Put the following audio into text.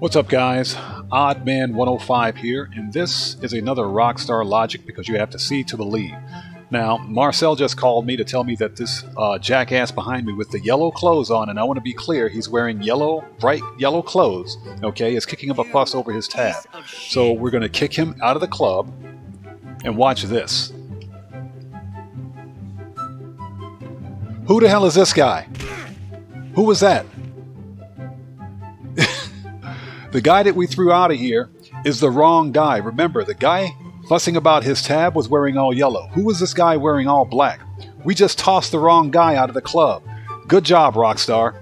What's up, guys? Oddman105 here, and this is another Rockstar Logic because you have to see to believe. Now, Marcel just called me to tell me that this uh, jackass behind me with the yellow clothes on, and I want to be clear, he's wearing yellow, bright yellow clothes, okay, is kicking up a fuss over his tab. So we're going to kick him out of the club, and watch this. Who the hell is this guy? Who was that? The guy that we threw out of here is the wrong guy. Remember, the guy fussing about his tab was wearing all yellow. Who was this guy wearing all black? We just tossed the wrong guy out of the club. Good job, Rockstar.